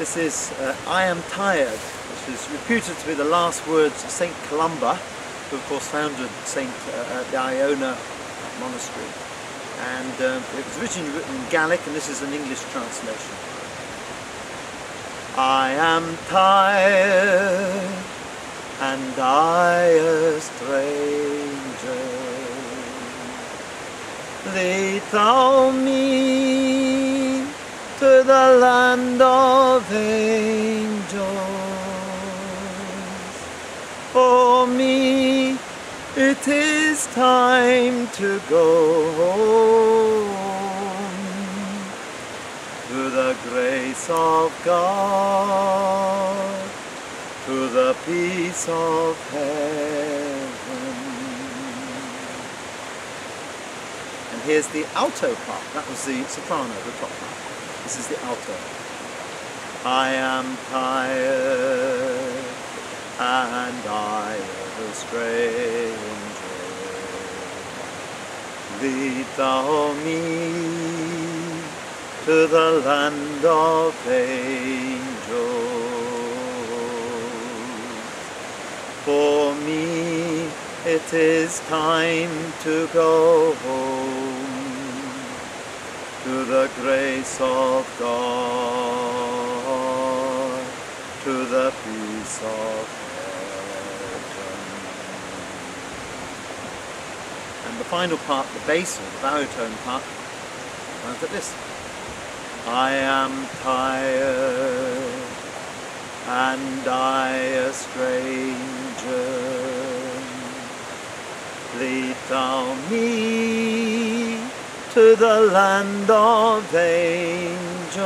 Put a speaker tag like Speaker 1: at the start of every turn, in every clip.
Speaker 1: This is uh, I Am Tired, which is reputed to be the last words of St. Columba, who of course founded St. Uh, the Iona Monastery. And um, it was originally written in Gaelic, and this is an English translation. I am tired, and I a stranger. Lead thou me to the land of angels. For me, it is time to go home to the grace of God, to the peace of heaven. And here's the alto part. That was the soprano, the top part. This is the alto. I am tired and I am a stranger. Lead thou me to the land of angels. For me it is time to go home to the grace of God, to the peace of heaven. And the final part, the bass or the baritone part, sounds like this. I am tired and I a stranger. Lead thou me to the land of angels.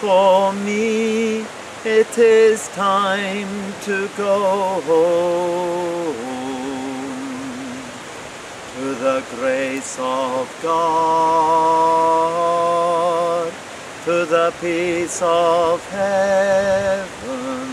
Speaker 1: For me it is time to go home to the grace of God, to the peace of heaven.